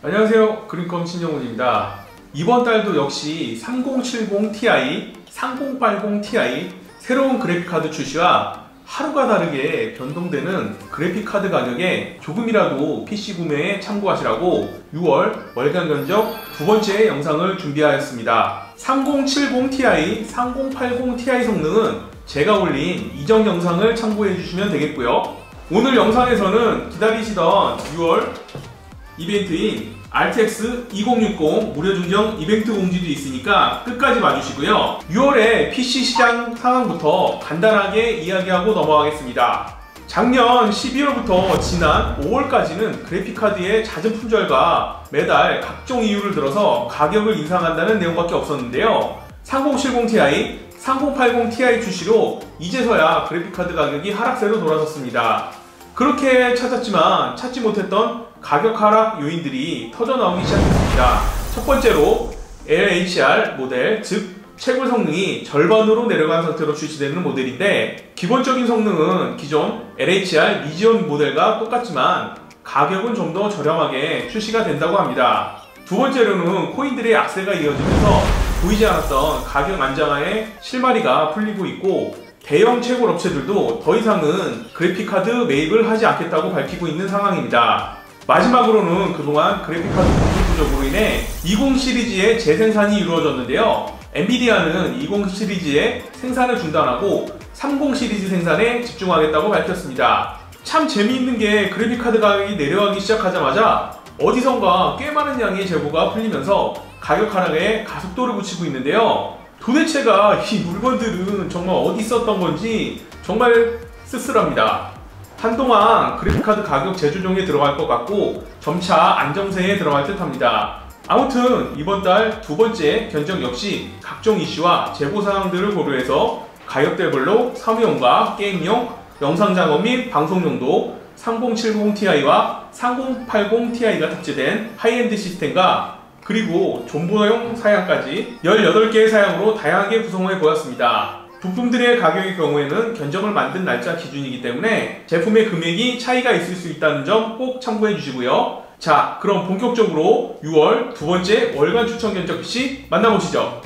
안녕하세요. 그린컴 신영훈입니다. 이번 달도 역시 3070 Ti, 3080 Ti 새로운 그래픽카드 출시와 하루가 다르게 변동되는 그래픽카드 가격에 조금이라도 PC 구매에 참고하시라고 6월 월간 견적 두 번째 영상을 준비하였습니다. 3070 Ti, 3080 Ti 성능은 제가 올린 이전 영상을 참고해 주시면 되겠고요. 오늘 영상에서는 기다리시던 6월 이벤트인 RTX 2060 무료 증정 이벤트 공지도 있으니까 끝까지 봐주시고요. 6월에 PC 시장 상황부터 간단하게 이야기하고 넘어가겠습니다. 작년 12월부터 지난 5월까지는 그래픽카드의 잦은 품절과 매달 각종 이유를 들어서 가격을 인상한다는 내용밖에 없었는데요. 3070 Ti, 3080 Ti 출시로 이제서야 그래픽카드 가격이 하락세로 돌아섰습니다. 그렇게 찾았지만 찾지 못했던 가격 하락 요인들이 터져 나오기 시작했습니다. 첫 번째로 LHR 모델, 즉 채굴 성능이 절반으로 내려간 상태로 출시되는 모델인데 기본적인 성능은 기존 LHR 리지온 모델과 똑같지만 가격은 좀 더 저렴하게 출시가 된다고 합니다. 두 번째로는 코인들의 악세가 이어지면서 보이지 않았던 가격 안정화에 실마리가 풀리고 있고 대형 채굴 업체들도 더 이상은 그래픽카드 매입을 하지 않겠다고 밝히고 있는 상황입니다. 마지막으로는 그동안 그래픽카드 부족으로 인해 20 시리즈의 재생산이 이루어졌는데요. 엔비디아는 20 시리즈의 생산을 중단하고 30 시리즈 생산에 집중하겠다고 밝혔습니다. 참 재미있는 게 그래픽카드 가격이 내려가기 시작하자마자 어디선가 꽤 많은 양의 재고가 풀리면서 가격 하락에 가속도를 붙이고 있는데요. 도대체가 이 물건들은 정말 어디 있었던 건지 정말 쓸쓸합니다. 한동안 그래픽카드 가격 재조정에 들어갈 것 같고 점차 안정세에 들어갈 듯 합니다. 아무튼 이번 달 두 번째 견적 역시 각종 이슈와 재고 사항들을 고려해서 가격대별로 사무용과 게임용, 영상 작업 및 방송 용도 3070 Ti와 3080 Ti가 탑재된 하이엔드 시스템과 그리고 존버용 사양까지 18개의 사양으로 다양하게 구성해 보았습니다. 부품들의 가격의 경우에는 견적을 만든 날짜 기준이기 때문에 제품의 금액이 차이가 있을 수 있다는 점 꼭 참고해 주시고요. 자, 그럼 본격적으로 6월 두 번째 월간 추천 견적 PC 만나보시죠.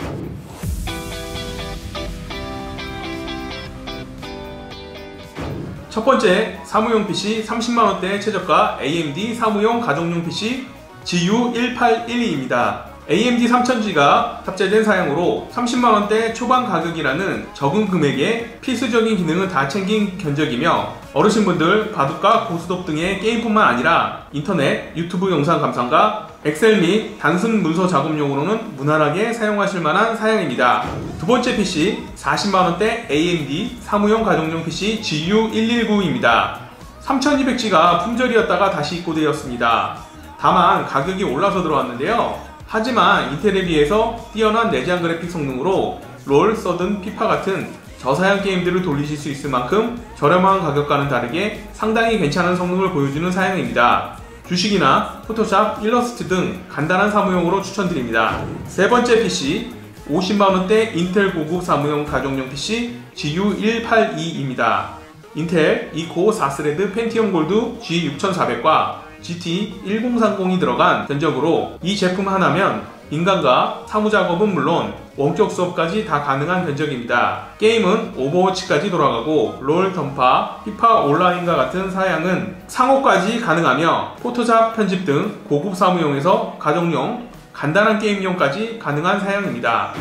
첫 번째, 사무용 PC 30만원대 최저가 AMD 사무용 가정용 PC GU1812입니다. AMD 3000G가 탑재된 사양으로 30만원대 초반 가격이라는 적은 금액에 필수적인 기능을 다 챙긴 견적이며 어르신분들 바둑과 고스톱 등의 게임뿐만 아니라 인터넷, 유튜브 영상 감상과 엑셀 및 단순 문서 작업용으로는 무난하게 사용하실 만한 사양입니다. 두 번째 PC 40만원대 AMD 사무용 가정용 PC GU119입니다. 3200G가 품절이었다가 다시 입고되었습니다. 다만 가격이 올라서 들어왔는데요. 하지만 인텔에 비해서 뛰어난 내장 그래픽 성능으로 롤, 서든, 피파 같은 저사양 게임들을 돌리실 수 있을 만큼 저렴한 가격과는 다르게 상당히 괜찮은 성능을 보여주는 사양입니다. 주식이나 포토샵, 일러스트 등 간단한 사무용으로 추천드립니다. 세 번째 PC 50만원대 인텔 고급 사무용 가정용 PC GU182입니다. 인텔 2코어 4thread 펜티엄 골드 G6400과 GT1030이 들어간 견적으로 이 제품 하나면 인강과 사무작업은 물론 원격 수업까지 다 가능한 견적입니다. 게임은 오버워치까지 돌아가고 롤, 던파, 피파 온라인과 같은 사양은 상옵까지 가능하며 포토샵 편집 등 고급 사무용에서 가정용, 간단한 게임용까지 가능한 사양입니다.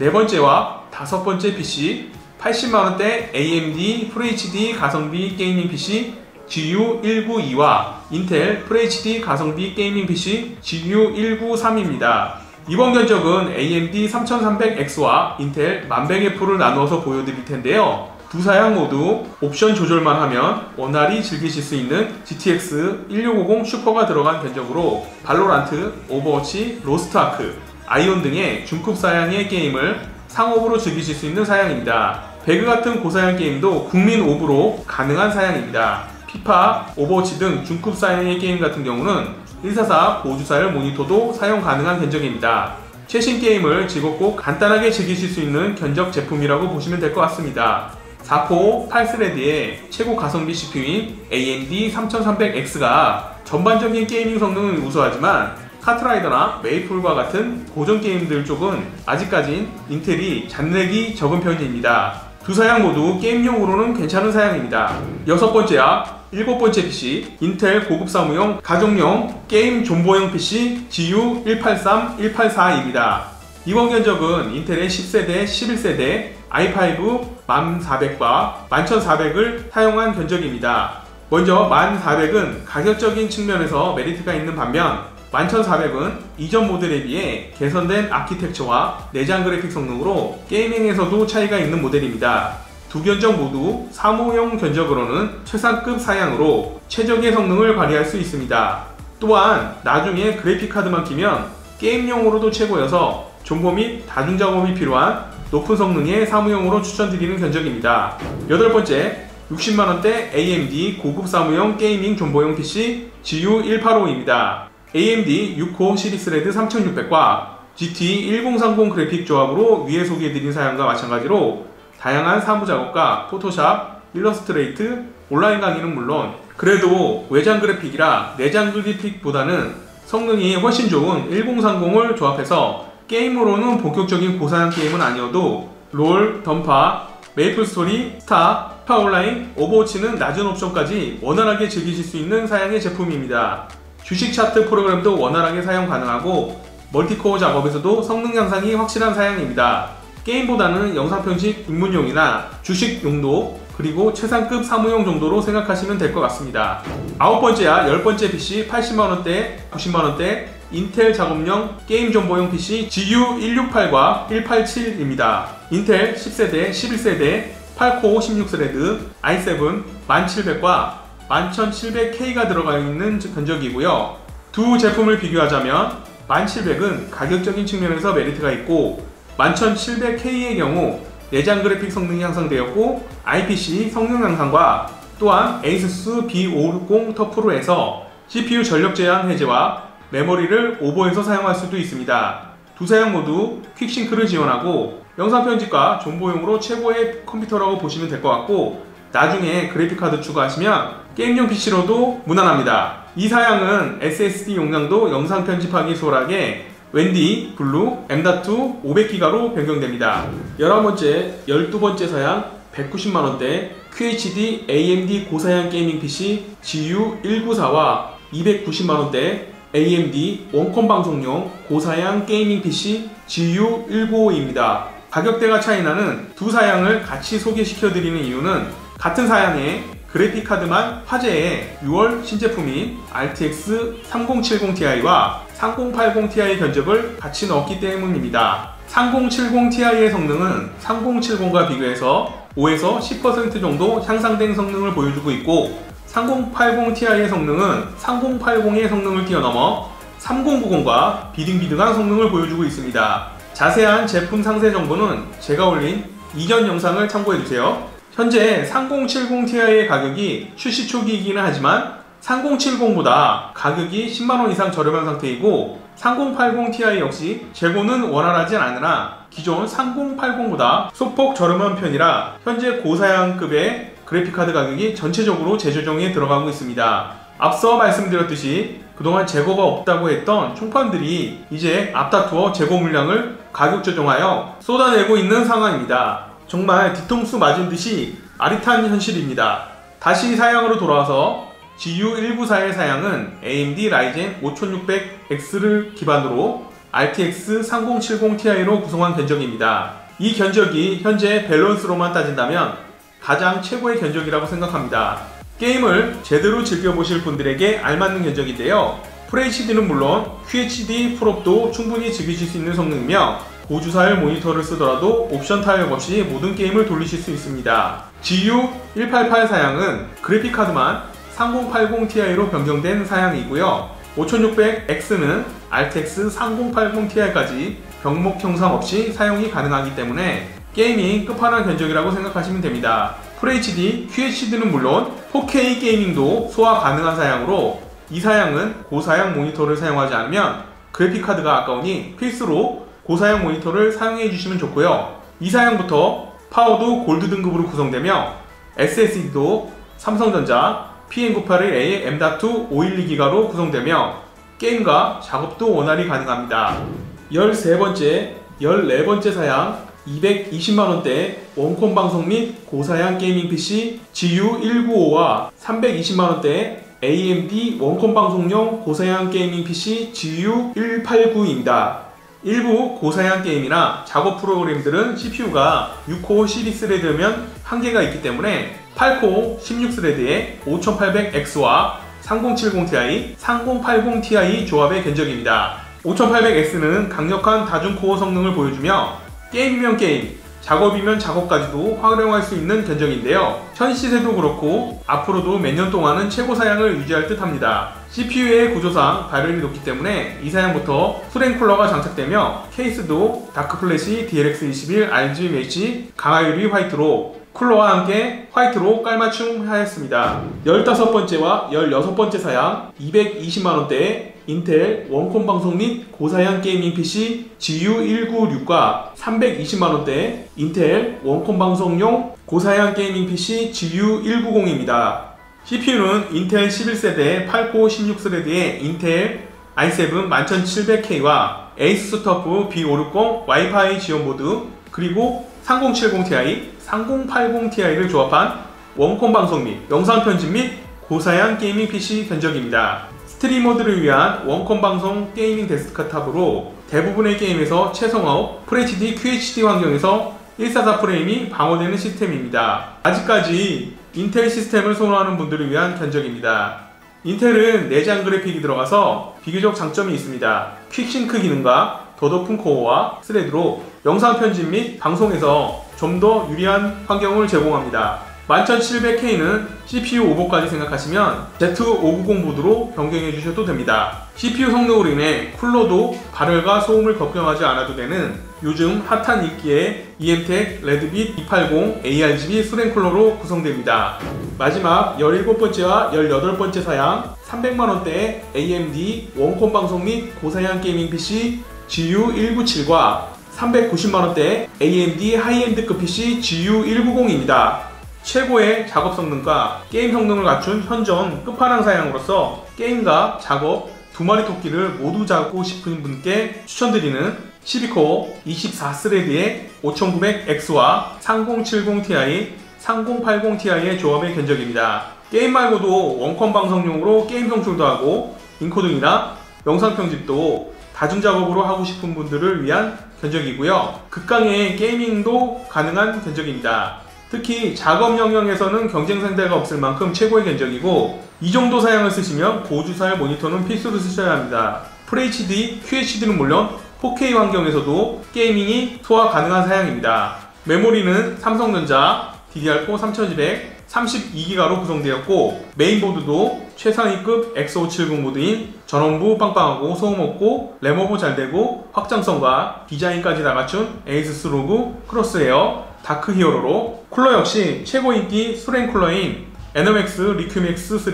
네 번째와 다섯 번째 PC 80만원대 AMD FHD 가성비 gaming PC GU192와 인텔 FHD 가성비 gaming PC GU193입니다. 이번 견적은 AMD 3300X와 인텔 1100F를 나누어서 보여드릴 텐데요. 두 사양 모두 옵션 조절만 하면 원활히 즐기실 수 있는 GTX 1650 슈퍼가 들어간 견적으로 발로란트, 오버워치, 로스트아크, 아이온 등의 중급 사양의 게임을 상옵으로 즐기실 수 있는 사양입니다. 배그 같은 고사양 게임도 국민 옵으로 가능한 사양입니다. 피파, 오버워치 등 중급 사양의 게임 같은 경우는 144 주사율 모니터도 사용 가능한 견적입니다. 최신 게임을 즐겁고 간단하게 즐기실 수 있는 견적 제품이라고 보시면 될 것 같습니다. 4코어 8thread의 최고 가성비 CPU인 AMD 3300X가 전반적인 gaming 성능은 우수하지만 카트라이더나 메이플과 같은 고전 게임들 쪽은 아직까진 인텔이 잔렉이 적은 편입니다. 두 사양 모두 게임용으로는 괜찮은 사양입니다. 여섯 번째야 일곱 번째 PC 인텔 고급 사무용 가정용 게임 존버용 PC GU183 184입니다. 이번 견적은 인텔의 10세대, 11세대 i5 1400과 11400을 사용한 견적입니다. 먼저 1400은 가격적인 측면에서 메리트가 있는 반면 11400은 이전 모델에 비해 개선된 아키텍처와 내장 그래픽 성능으로 게이밍에서도 차이가 있는 모델입니다. 두 견적 모두 사무용 견적으로는 최상급 사양으로 최적의 성능을 발휘할 수 있습니다. 또한 나중에 그래픽카드만 끼면 게임용으로도 최고여서 존버 및 다중 작업이 필요한 높은 성능의 사무용으로 추천드리는 견적입니다. 여덟 번째, 60만원대 AMD 고급 사무용 gaming 존버용 PC GU185입니다. AMD 6코 시리스 레드 3600과 GT 1030 그래픽 조합으로 위에 소개해드린 사양과 마찬가지로 다양한 사무작업과 포토샵, 일러스트레이트, 온라인 강의는 물론 그래도 외장 그래픽이라 내장 그래픽보다는 성능이 훨씬 좋은 1030을 조합해서 게임으로는 본격적인 고사양 게임은 아니어도 롤, 던파, 메이플스토리, 스타, 피파온라인, 오버워치는 낮은 옵션까지 원활하게 즐기실 수 있는 사양의 제품입니다. 주식 차트 프로그램도 원활하게 사용 가능하고 multi-core 작업에서도 성능 향상이 확실한 사양입니다. 게임보다는 영상 편집 입문용이나 주식 용도 그리고 최상급 사무용 정도로 생각하시면 될 것 같습니다. 아홉 번째와 열 번째 PC 80만원대, 90만원대 인텔 작업용 게임 존버용 PC GU168과 187입니다. 인텔 10세대, 11세대, 8코어 16thread, i7 1700과 11700K가 들어가 있는 견적이고요. 두 제품을 비교하자면 1700은 가격적인 측면에서 메리트가 있고 11700K의 경우 내장 그래픽 성능이 향상되었고 IPC 성능 향상과 또한 ASUS B560 터프로에서 CPU 전력 제한 해제와 메모리를 오버해서 사용할 수도 있습니다. 두 사양 모두 Quick Sync를 지원하고 영상 편집과 정보용으로 최고의 컴퓨터라고 보시면 될 것 같고 나중에 그래픽카드 추가하시면 게임용 PC로도 무난합니다. 이 사양은 SSD 용량도 영상 편집하기 수월하게 WD Blue M.2 500기가로 변경됩니다. 11번째, 12번째 사양 190만원대 QHD AMD 고사양 gaming PC GU194와 290만원대 AMD 원컴 방송용 고사양 게이밍 PC GU195입니다. 가격대가 차이나는 두 사양을 같이 소개시켜드리는 이유는 같은 사양의 그래픽카드만 화제의 6월 신제품인 RTX 3070ti와 3080ti 견적을 같이 넣었기 때문입니다. 3070ti의 성능은 3070과 비교해서 5에서 10% 정도 향상된 성능을 보여주고 있고 3080ti의 성능은 3080의 성능을 뛰어넘어 3090과 비등비등한 성능을 보여주고 있습니다. 자세한 제품 상세 정보는 제가 올린 이전 영상을 참고해주세요. 현재 3070ti의 가격이 출시 초기이기는 하지만 3070보다 가격이 10만원 이상 저렴한 상태이고 3080ti 역시 재고는 원활하진 않으나 기존 3080보다 소폭 저렴한 편이라 현재 고사양급의 그래픽카드 가격이 전체적으로 재조정에 들어가고 있습니다. 앞서 말씀드렸듯이 그동안 재고가 없다고 했던 총판들이 이제 앞다투어 재고 물량을 가격 조정하여 쏟아내고 있는 상황입니다. 정말 뒤통수 맞은 듯이 아릿한 현실입니다. 다시 사양으로 돌아와서 GU194의 사양은 AMD 라이젠 5600X를 기반으로 RTX 3070ti로 구성한 견적입니다. 이 견적이 현재 밸런스로만 따진다면 가장 최고의 견적이라고 생각합니다. 게임을 제대로 즐겨보실 분들에게 알맞는 견적인데요. FHD는 물론 QHD 풀업도 충분히 즐기실 수 있는 성능이며 고주사율 모니터를 쓰더라도 옵션 타격 없이 모든 게임을 돌리실 수 있습니다. GU188 사양은 그래픽카드만 3080ti로 변경된 사양이고요. 5600X는 RTX 3080ti까지 병목 형상 없이 사용이 가능하기 때문에 gaming 끝판왕 견적이라고 생각하시면 됩니다. FHD, QHD는 물론 4K gaming도 소화 가능한 사양으로 이 사양은 고사양 모니터를 사용하지 않으면 그래픽카드가 아까우니 필수로 고사양 모니터를 사용해 주시면 좋고요. 이 사양부터 파워도 골드 등급으로 구성되며 SSD도 삼성전자 PM981A M.2 512기가로 구성되며 게임과 작업도 원활히 가능합니다. 13번째, 14번째 사양 220만원대 원컴 방송 및 고사양 gaming PC GU195와 320만원대 AMD 원컴 방송용 고사양 gaming PC GU189입니다. 일부 고사양 게임이나 작업 프로그램들은 CPU가 6코어 CD3레드면 한계가 있기 때문에 8코어 16 thread의 5800X와 3070ti, 3080ti 조합의 견적입니다. 5800X는 강력한 다중코어 성능을 보여주며 게임이면 게임, 작업이면 작업까지도 활용할 수 있는 견적인데요. 현 시세도 그렇고 앞으로도 몇 년 동안은 최고 사양을 유지할 듯 합니다. CPU의 구조상 발열이 높기 때문에 이 사양부터 수랭 쿨러가 장착되며 케이스도 darkFlash DLX21 RGB 강화유리 화이트로 쿨러와 함께 화이트로 깔맞춤 하였습니다. 15번째와 16번째 사양 220만원대의 인텔 원컴 방송 및 고사양 gaming PC GU196과 320만원대 인텔 원컴 방송용 고사양 gaming PC GU190입니다. CPU는 인텔 11세대 8코어 16 thread의 인텔 i7 11700K와 ASUS TUF B560 와이파이 지원 보드 그리고 3070ti, 3080ti를 조합한 원컴 방송 및 영상 편집 및 고사양 gaming PC 견적입니다. streamer들을 위한 원컴 방송 gaming 데스크탑으로 대부분의 게임에서 최상옵 FHD QHD 환경에서 144 프레임이 방어되는 시스템입니다. 아직까지 인텔 시스템을 선호하는 분들을 위한 견적입니다. 인텔은 내장 그래픽이 들어가서 비교적 장점이 있습니다. Quick Sync 기능과 더 높은 코어와 thread로 영상 편집 및 방송에서 좀 더 유리한 환경을 제공합니다. 11700K는 CPU 오버까지 생각하시면 Z590 보드로 변경해 주셔도 됩니다. CPU 성능으로 인해 쿨러도 발열과 소음을 걱정하지 않아도 되는 요즘 핫한 인기의 EMTEC 레드빛 280 ARGB 수랭 쿨러로 구성됩니다. 마지막 17번째와 18번째 사양 300만원대의 AMD 원컴 방송 및 고사양 gaming PC GU197과 390만원대 AMD high-end급 PC GU190입니다. 최고의 작업 성능과 게임 성능을 갖춘 현존 끝판왕 사양으로서 게임과 작업 두 마리 토끼를 모두 잡고 싶은 분께 추천드리는 12코어 24 thread의 5900X와 3070ti, 3080ti의 조합의 견적입니다. 게임 말고도 원컴 방송용으로 게임 송출도 하고 인코딩이나 영상 편집도 다중 작업으로 하고 싶은 분들을 위한 견적이고요. 극강의 gaming도 가능한 견적입니다. 특히 작업 영역에서는 경쟁 상대가 없을 만큼 최고의 견적이고 이 정도 사양을 쓰시면 고주사율 모니터는 필수로 쓰셔야 합니다. FHD, QHD는 물론 4K 환경에서도 gaming이 소화 가능한 사양입니다. 메모리는 삼성전자 DDR4 3200 32기가로 구성되었고 메인보드도 최상위급 X570 보드인 전원부 빵빵하고 소음 없고 램업도 잘되고 확장성과 디자인까지 다 갖춘 ASUS ROG Crosshair Dark Hero로 쿨러 역시 최고 인기 수랭 쿨러인 ENERMAX LIQMAX 3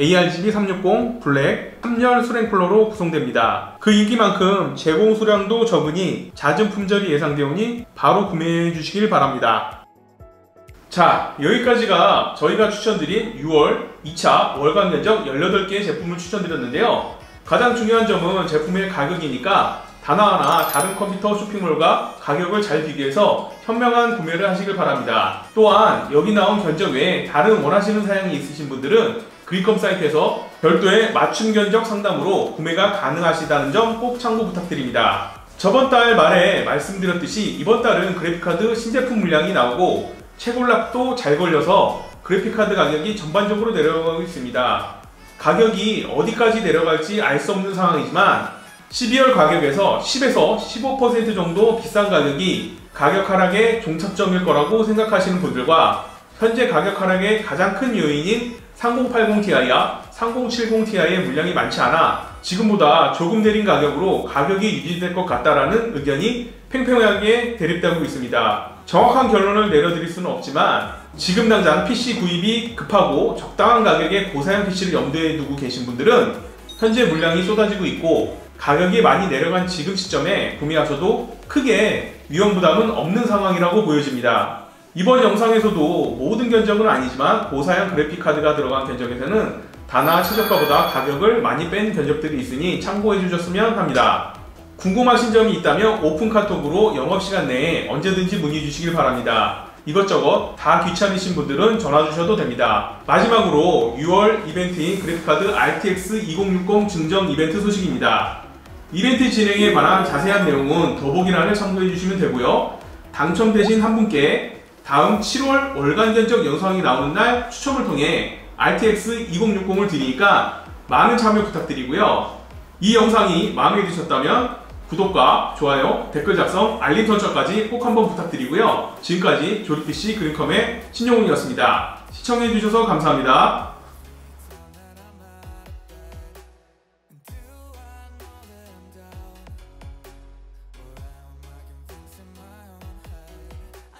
ARGB 360 블랙 3열 수랭 쿨러로 구성됩니다. 그 인기만큼 제공 수량도 적으니 잦은 품절이 예상되오니 바로 구매해 주시길 바랍니다. 자 여기까지가 저희가 추천드린 6월 2차 월간 면적 18개의 제품을 추천드렸는데요. 가장 중요한 점은 제품의 가격이니까 하나하나 다른 컴퓨터 쇼핑몰과 가격을 잘 비교해서 현명한 구매를 하시길 바랍니다. 또한 여기 나온 견적 외에 다른 원하시는 사양이 있으신 분들은 그리컴 사이트에서 별도의 맞춤 견적 상담으로 구매가 가능하시다는 점 꼭 참고 부탁드립니다. 저번 달 말에 말씀드렸듯이 이번 달은 그래픽카드 신제품 물량이 나오고 채굴락도 잘 걸려서 그래픽카드 가격이 전반적으로 내려가고 있습니다. 가격이 어디까지 내려갈지 알 수 없는 상황이지만 12월 가격에서 10에서 15% 정도 비싼 가격이 가격 하락의 종착점일 거라고 생각하시는 분들과 현재 가격 하락의 가장 큰 요인인 3080ti와 3070ti의 물량이 많지 않아 지금보다 조금 내린 가격으로 가격이 유지될 것 같다라는 의견이 팽팽하게 대립되고 있습니다. 정확한 결론을 내려드릴 수는 없지만 지금 당장 PC 구입이 급하고 적당한 가격의 고사양 PC를 염두에 두고 계신 분들은 현재 물량이 쏟아지고 있고 가격이 많이 내려간 지금 시점에 구매하셔도 크게 위험 부담은 없는 상황이라고 보여집니다. 이번 영상에서도 모든 견적은 아니지만 고사양 그래픽카드가 들어간 견적에서는 다나 최저가보다 가격을 많이 뺀 견적들이 있으니 참고해 주셨으면 합니다. 궁금하신 점이 있다면 오픈 카톡으로 영업시간 내에 언제든지 문의 주시길 바랍니다. 이것저것 다 귀찮으신 분들은 전화 주셔도 됩니다. 마지막으로 6월 이벤트인 그래픽카드 RTX 2060 증정 이벤트 소식입니다. 이벤트 진행에 관한 자세한 내용은 더보기란을 참고해 주시면 되고요. 당첨되신 한 분께 다음 7월 월간 견적 영상이 나오는 날 추첨을 통해 RTX 2060을 드리니까 많은 참여 부탁드리고요. 이 영상이 마음에 드셨다면 구독과 좋아요, 댓글 작성, 알림 설정까지 꼭 한번 부탁드리고요. 지금까지 조립PC 그린컴의 신용훈이었습니다. 시청해주셔서 감사합니다.